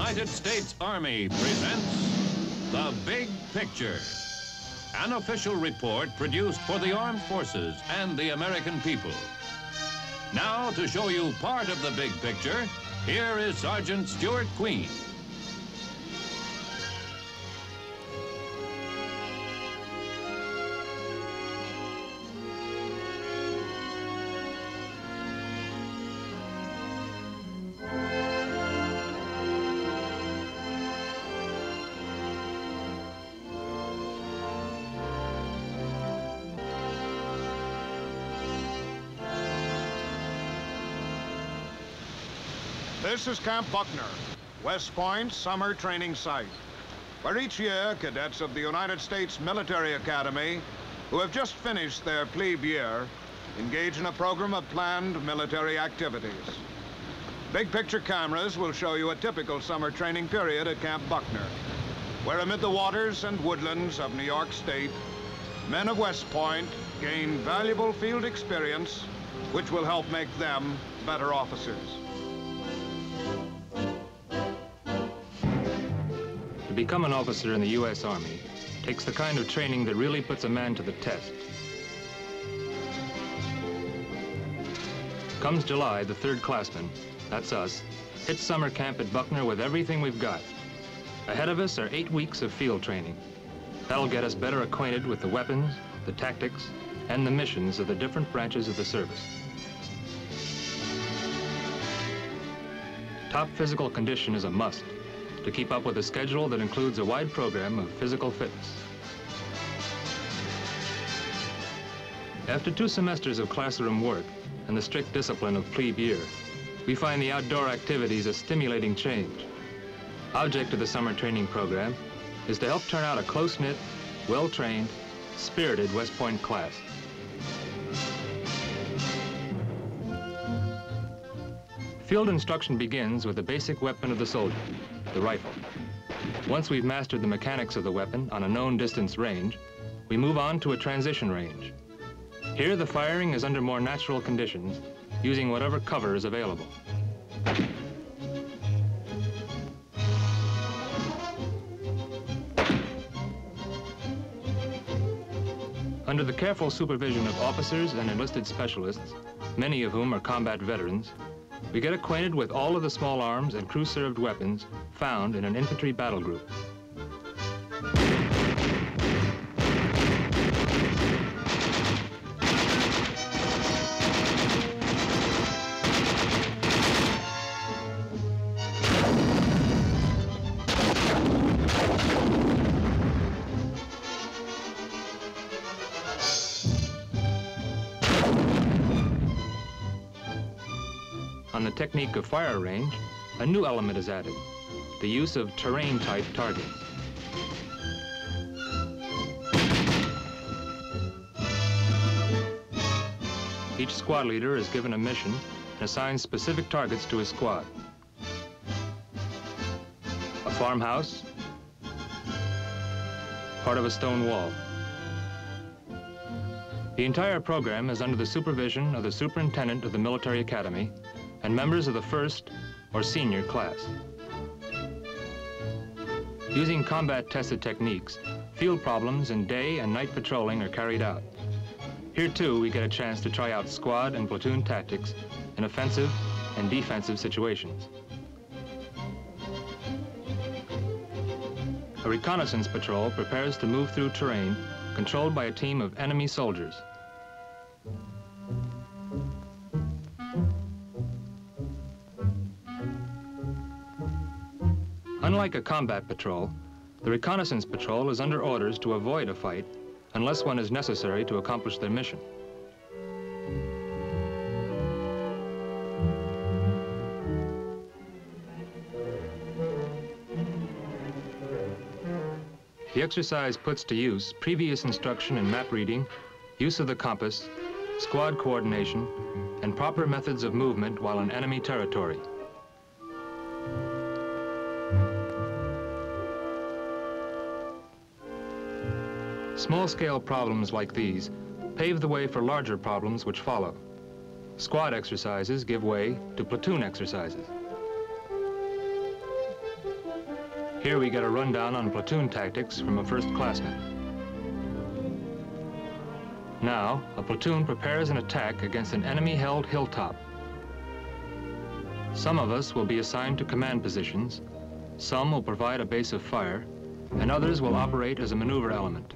United States Army presents The Big Picture, an official report produced for the armed forces and the American people. Now, to show you part of the big picture, here is Sergeant Stuart Queen. This is Camp Buckner, West Point summer training site, where each year cadets of the United States Military Academy, who have just finished their plebe year, engage in a program of planned military activities. Big picture cameras will show you a typical summer training period at Camp Buckner, where amid the waters and woodlands of New York State, men of West Point gain valuable field experience, which will help make them better officers. Become an officer in the U.S. Army takes the kind of training that really puts a man to the test. Comes July, the third classman, that's us, hits summer camp at Buckner with everything we've got. Ahead of us are eight weeks of field training. That'll get us better acquainted with the weapons, the tactics, and the missions of the different branches of the service. Top physical condition is a must to keep up with a schedule that includes a wide program of physical fitness. After two semesters of classroom work and the strict discipline of plebe year, we find the outdoor activities a stimulating change. Object of the summer training program is to help turn out a close-knit, well-trained, spirited West Point class. Field instruction begins with the basic weapon of the soldier, the rifle. Once we've mastered the mechanics of the weapon on a known distance range, we move on to a transition range. Here, the firing is under more natural conditions, using whatever cover is available. Under the careful supervision of officers and enlisted specialists, many of whom are combat veterans, we get acquainted with all of the small arms and crew-served weapons found in an infantry battle group. Fire range, a new element is added, the use of terrain-type targets. Each squad leader is given a mission and assigns specific targets to his squad. A farmhouse, part of a stone wall. The entire program is under the supervision of the superintendent of the military academy and members of the first or senior class. Using combat-tested techniques, field problems in day and night patrolling are carried out. Here, too, we get a chance to try out squad and platoon tactics in offensive and defensive situations. A reconnaissance patrol prepares to move through terrain controlled by a team of enemy soldiers. Unlike a combat patrol, the reconnaissance patrol is under orders to avoid a fight unless one is necessary to accomplish their mission. The exercise puts to use previous instruction in map reading, use of the compass, squad coordination, and proper methods of movement while in enemy territory. Small-scale problems like these pave the way for larger problems which follow. Squad exercises give way to platoon exercises. Here we get a rundown on platoon tactics from a first-classman. Now, a platoon prepares an attack against an enemy-held hilltop. Some of us will be assigned to command positions, some will provide a base of fire, and others will operate as a maneuver element.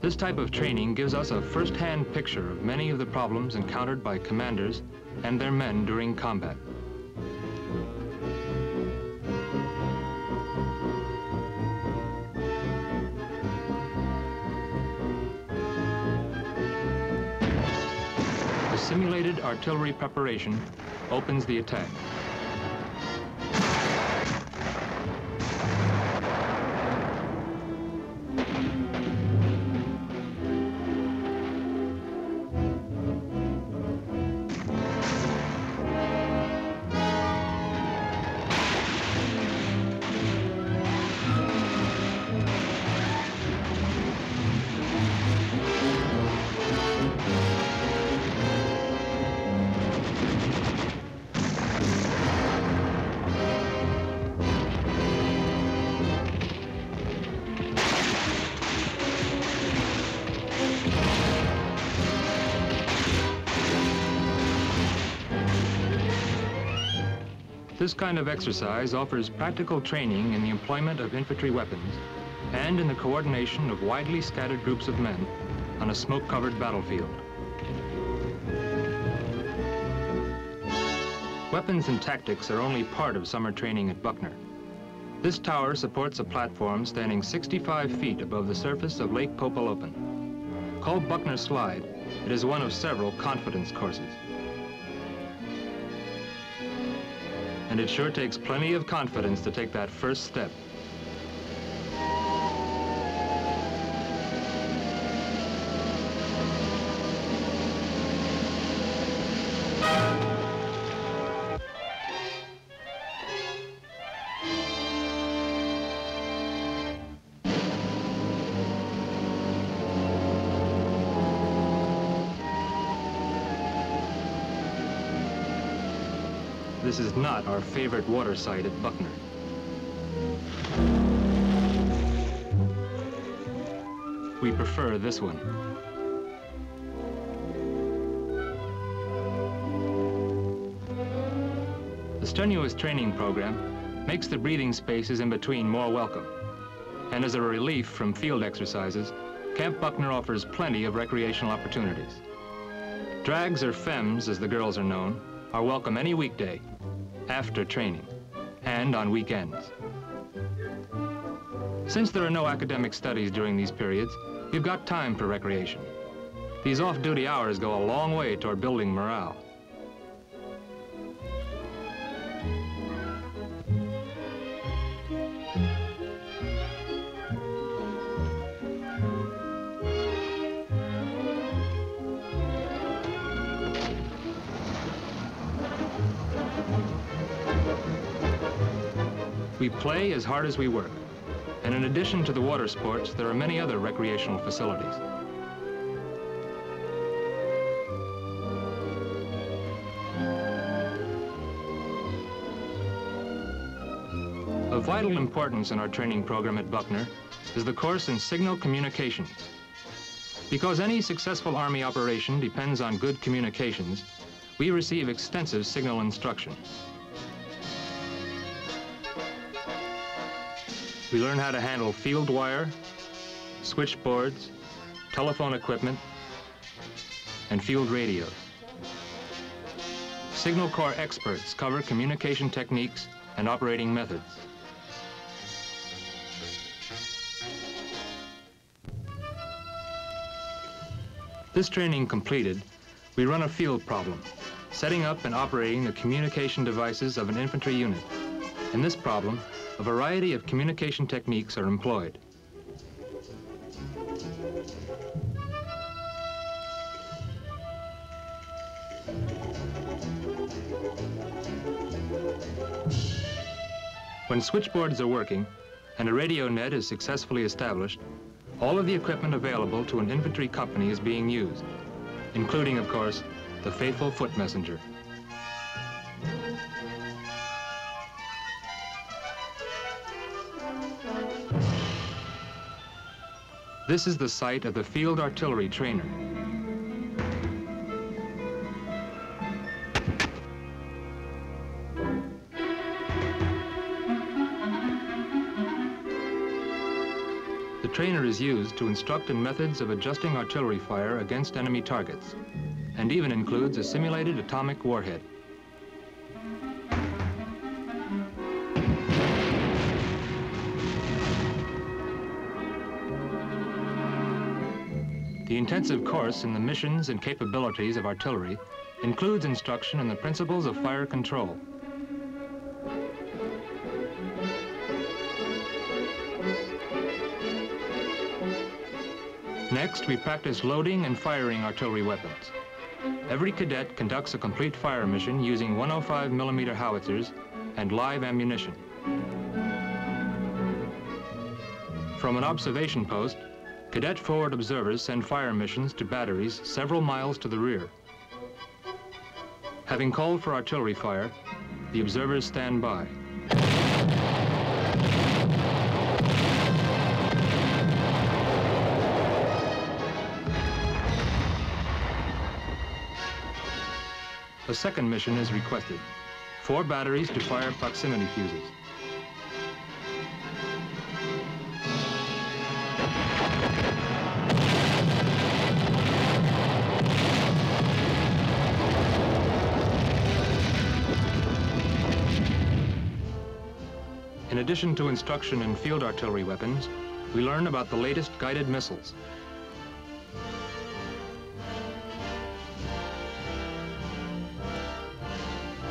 This type of training gives us a first-hand picture of many of the problems encountered by commanders and their men during combat. The simulated artillery preparation opens the attack. This kind of exercise offers practical training in the employment of infantry weapons and in the coordination of widely scattered groups of men on a smoke-covered battlefield. Weapons and tactics are only part of summer training at Buckner. This tower supports a platform standing 65 feet above the surface of Lake Popolopen. Called Buckner Slide, it is one of several confidence courses. And it sure takes plenty of confidence to take that first step. This is not our favorite water site at Buckner. We prefer this one. The strenuous training program makes the breathing spaces in between more welcome. And as a relief from field exercises, Camp Buckner offers plenty of recreational opportunities. Drags or FEMS, as the girls are known, are welcome any weekday, after training, and on weekends. Since there are no academic studies during these periods, you've got time for recreation. These off-duty hours go a long way toward building morale. We play as hard as we work. And in addition to the water sports, there are many other recreational facilities. Of vital importance in our training program at Buckner is the course in signal communications. Because any successful Army operation depends on good communications, we receive extensive signal instruction. We learn how to handle field wire, switchboards, telephone equipment, and field radios. Signal Corps experts cover communication techniques and operating methods. This training completed, we run a field problem, setting up and operating the communication devices of an infantry unit. In this problem, a variety of communication techniques are employed. When switchboards are working and a radio net is successfully established, all of the equipment available to an infantry company is being used, including, of course, the faithful foot messenger. This is the site of the Field Artillery Trainer. The trainer is used to instruct in methods of adjusting artillery fire against enemy targets, and even includes a simulated atomic warhead. The intensive course in the missions and capabilities of artillery includes instruction in the principles of fire control. Next, we practice loading and firing artillery weapons. Every cadet conducts a complete fire mission using 105 millimeter howitzers and live ammunition. From an observation post, Cadet forward observers send fire missions to batteries several miles to the rear. Having called for artillery fire, the observers stand by. A second mission is requested. Four batteries to fire proximity fuses. In addition to instruction in field artillery weapons, we learn about the latest guided missiles.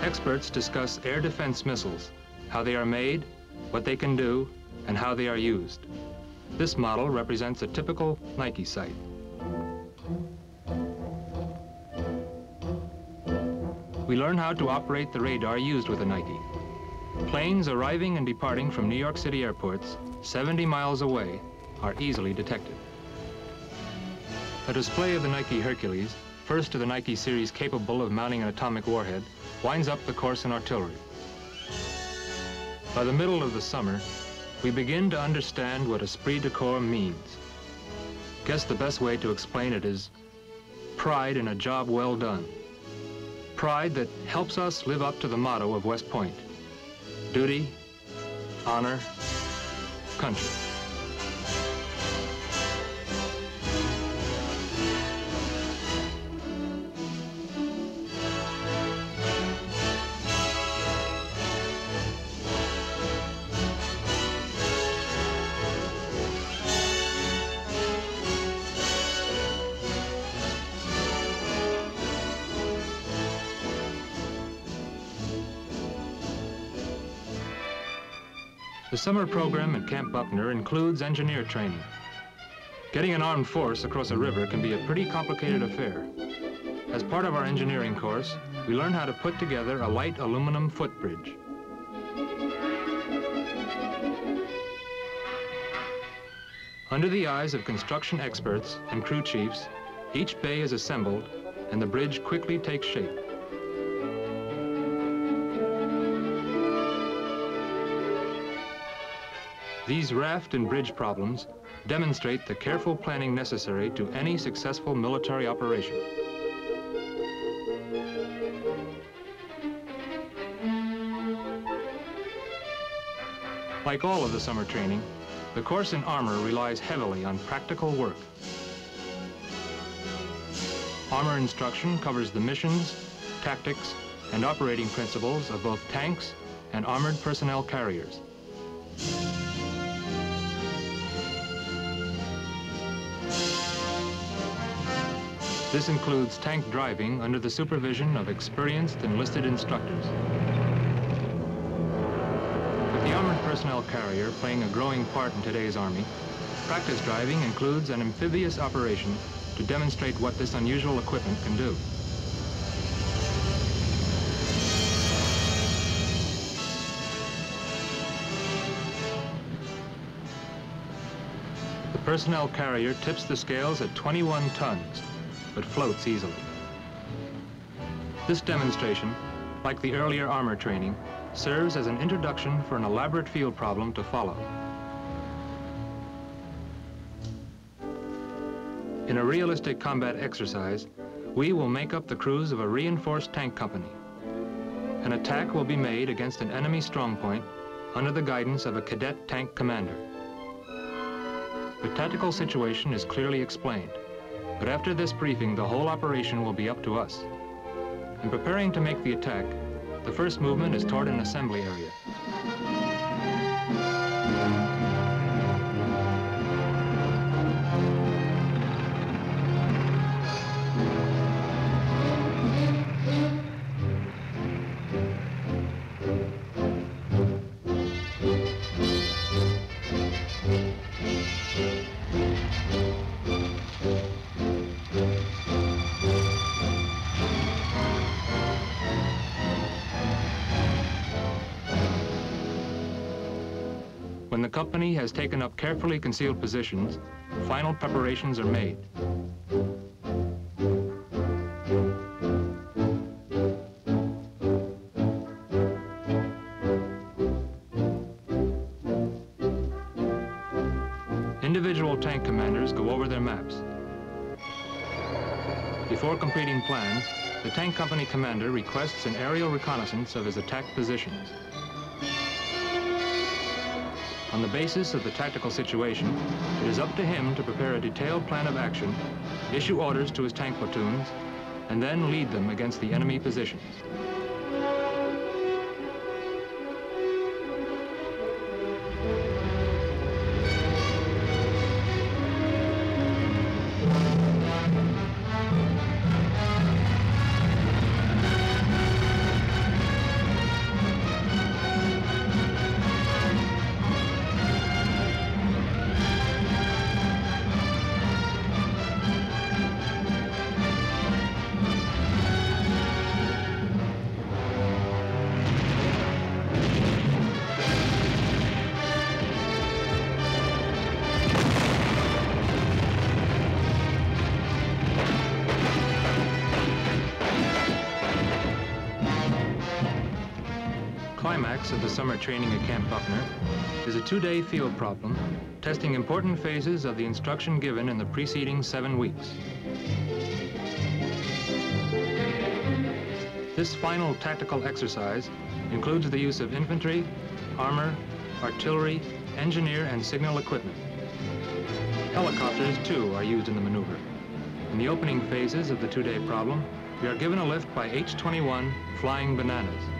Experts discuss air defense missiles, how they are made, what they can do, and how they are used. This model represents a typical Nike site. We learn how to operate the radar used with a Nike. Planes arriving and departing from New York City airports 70 miles away are easily detected. A display of the Nike Hercules, first of the Nike series capable of mounting an atomic warhead, winds up the course in artillery. By the middle of the summer, we begin to understand what esprit de corps means. Guess the best way to explain it is pride in a job well done. Pride that helps us live up to the motto of West Point duty, honor, country. The summer program at Camp Buckner includes engineer training. Getting an armed force across a river can be a pretty complicated affair. As part of our engineering course, we learn how to put together a light aluminum footbridge. Under the eyes of construction experts and crew chiefs, each bay is assembled and the bridge quickly takes shape. These raft and bridge problems demonstrate the careful planning necessary to any successful military operation. Like all of the summer training, the course in armor relies heavily on practical work. Armor instruction covers the missions, tactics, and operating principles of both tanks and armored personnel carriers. This includes tank driving under the supervision of experienced enlisted instructors. With the armored personnel carrier playing a growing part in today's Army, practice driving includes an amphibious operation to demonstrate what this unusual equipment can do. The personnel carrier tips the scales at 21 tons but floats easily. This demonstration, like the earlier armor training, serves as an introduction for an elaborate field problem to follow. In a realistic combat exercise, we will make up the crews of a reinforced tank company. An attack will be made against an enemy strongpoint under the guidance of a cadet tank commander. The tactical situation is clearly explained, but after this briefing, the whole operation will be up to us. In preparing to make the attack, the first movement is toward an assembly area. When the company has taken up carefully concealed positions, final preparations are made. Individual tank commanders go over their maps. Before completing plans, the tank company commander requests an aerial reconnaissance of his attack positions. On the basis of the tactical situation, it is up to him to prepare a detailed plan of action, issue orders to his tank platoons, and then lead them against the enemy positions. Climax of the summer training at Camp Buckner is a two-day field problem testing important phases of the instruction given in the preceding seven weeks. This final tactical exercise includes the use of infantry, armor, artillery, engineer, and signal equipment. Helicopters, too, are used in the maneuver. In the opening phases of the two-day problem, we are given a lift by H-21 Flying Bananas.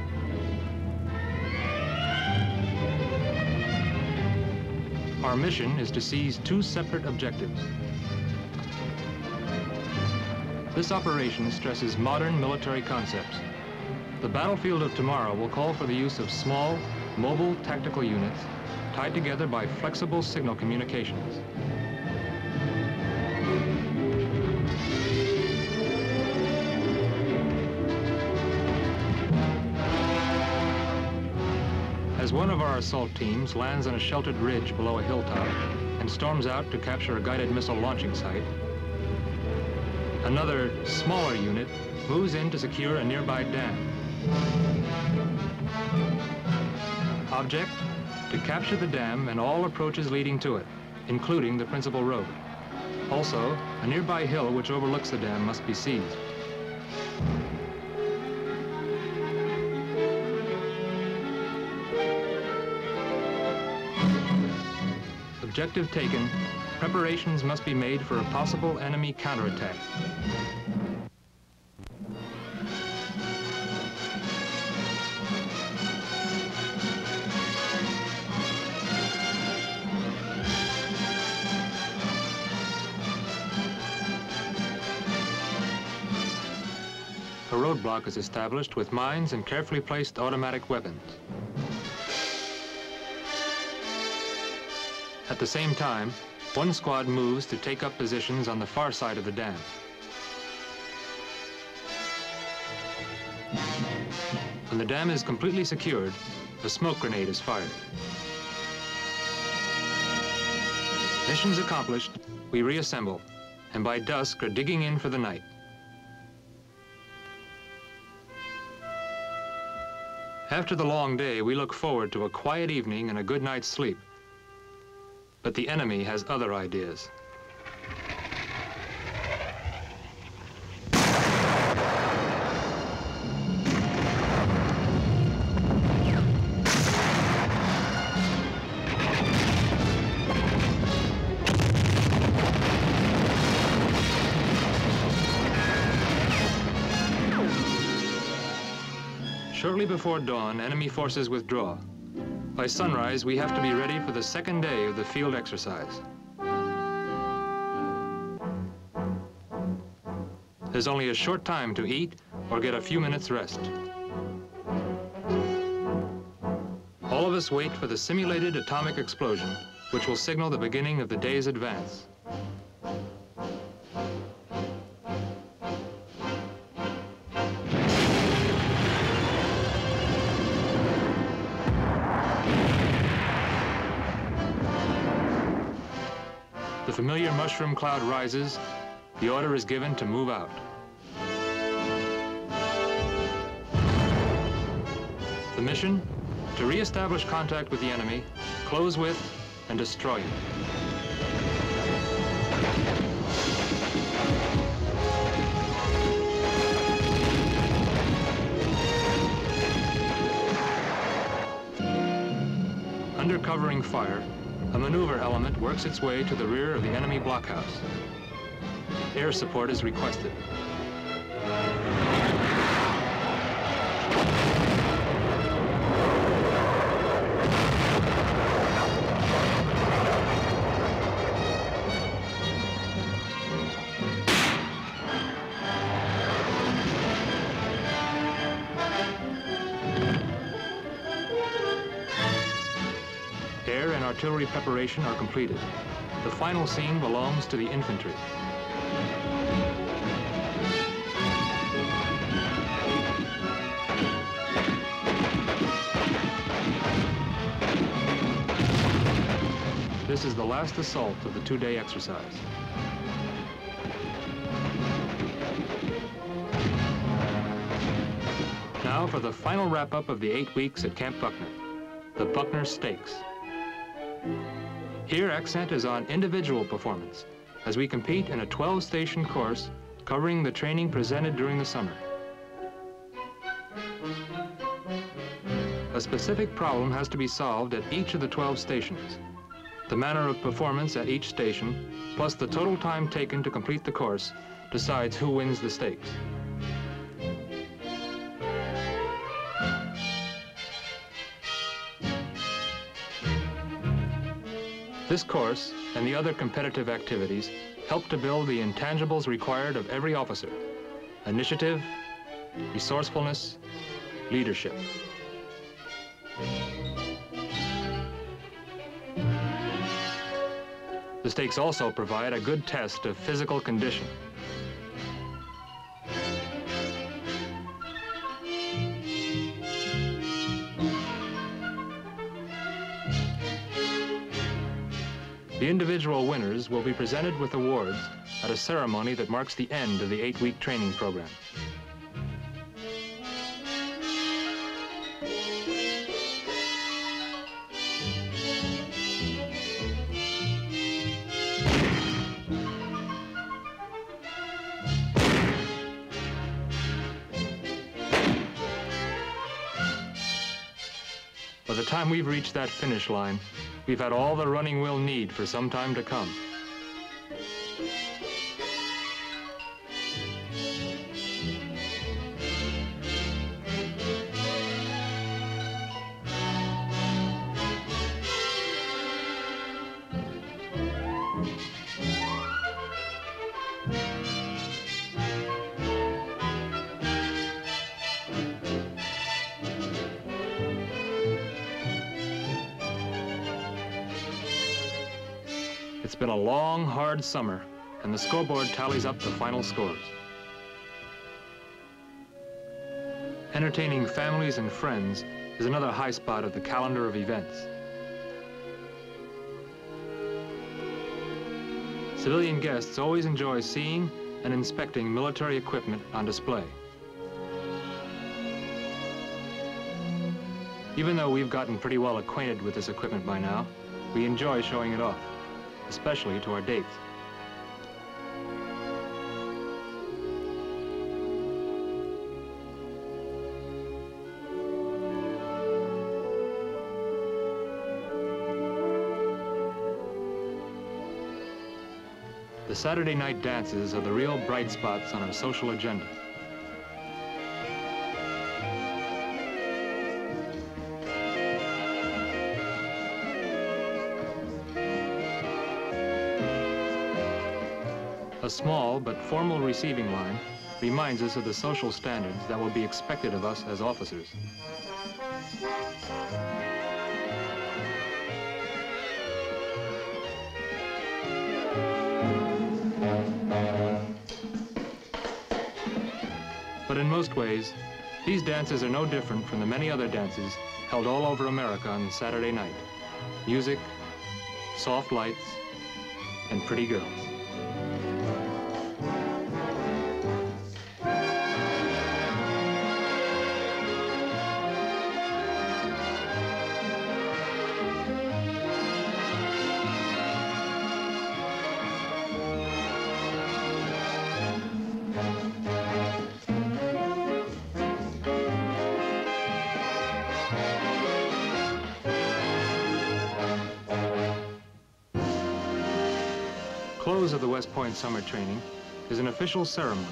Our mission is to seize two separate objectives. This operation stresses modern military concepts. The battlefield of tomorrow will call for the use of small, mobile tactical units tied together by flexible signal communications. As one of our assault teams lands on a sheltered ridge below a hilltop and storms out to capture a guided missile launching site, another, smaller unit moves in to secure a nearby dam. Object, to capture the dam and all approaches leading to it, including the principal road. Also, a nearby hill which overlooks the dam must be seized. Objective taken, preparations must be made for a possible enemy counterattack. A roadblock is established with mines and carefully placed automatic weapons. At the same time, one squad moves to take up positions on the far side of the dam. When the dam is completely secured, a smoke grenade is fired. Missions accomplished, we reassemble, and by dusk are digging in for the night. After the long day, we look forward to a quiet evening and a good night's sleep but the enemy has other ideas. Shortly before dawn, enemy forces withdraw. By sunrise, we have to be ready for the second day of the field exercise. There's only a short time to eat or get a few minutes rest. All of us wait for the simulated atomic explosion, which will signal the beginning of the day's advance. Familiar mushroom cloud rises. The order is given to move out. The mission? To re-establish contact with the enemy, close with, and destroy it. Under covering fire, a maneuver element works its way to the rear of the enemy blockhouse. Air support is requested. Preparation are completed. The final scene belongs to the infantry. This is the last assault of the two-day exercise. Now for the final wrap-up of the eight weeks at Camp Buckner, the Buckner Stakes. Here, accent is on individual performance as we compete in a 12-station course covering the training presented during the summer. A specific problem has to be solved at each of the 12 stations. The manner of performance at each station, plus the total time taken to complete the course, decides who wins the stakes. This course and the other competitive activities help to build the intangibles required of every officer. Initiative, resourcefulness, leadership. The stakes also provide a good test of physical condition. The individual winners will be presented with awards at a ceremony that marks the end of the eight-week training program. Time we've reached that finish line, we've had all the running we'll need for some time to come. Hard summer, and the scoreboard tallies up the final scores. Entertaining families and friends is another high spot of the calendar of events. Civilian guests always enjoy seeing and inspecting military equipment on display. Even though we've gotten pretty well acquainted with this equipment by now, we enjoy showing it off, especially to our dates. The Saturday night dances are the real bright spots on our social agenda. A small but formal receiving line reminds us of the social standards that will be expected of us as officers. But in most ways, these dances are no different from the many other dances held all over America on Saturday night. Music, soft lights, and pretty girls. Summer training is an official ceremony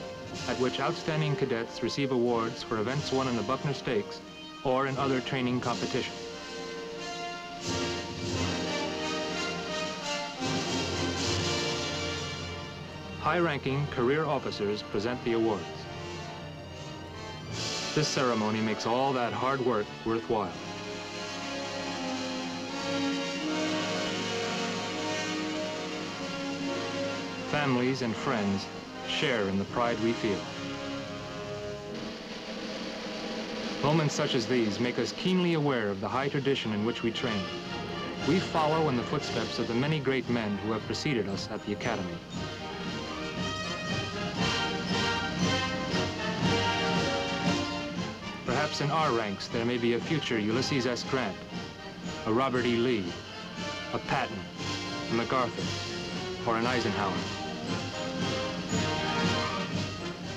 at which outstanding cadets receive awards for events won in the Buckner Stakes or in other training competitions. High-ranking career officers present the awards. This ceremony makes all that hard work worthwhile. Families and friends share in the pride we feel. Moments such as these make us keenly aware of the high tradition in which we train. We follow in the footsteps of the many great men who have preceded us at the Academy. Perhaps in our ranks there may be a future Ulysses S. Grant, a Robert E. Lee, a Patton, a MacArthur, or an Eisenhower.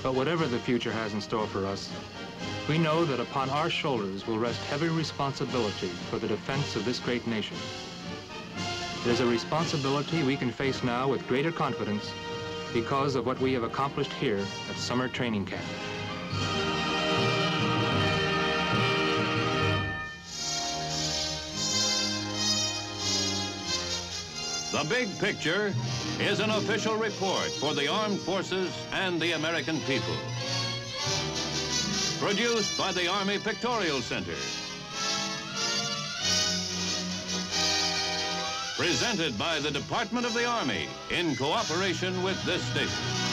But whatever the future has in store for us, we know that upon our shoulders will rest heavy responsibility for the defense of this great nation. It is a responsibility we can face now with greater confidence because of what we have accomplished here at summer training camp. Big Picture is an official report for the armed forces and the American people. Produced by the Army Pictorial Center. Presented by the Department of the Army in cooperation with this station.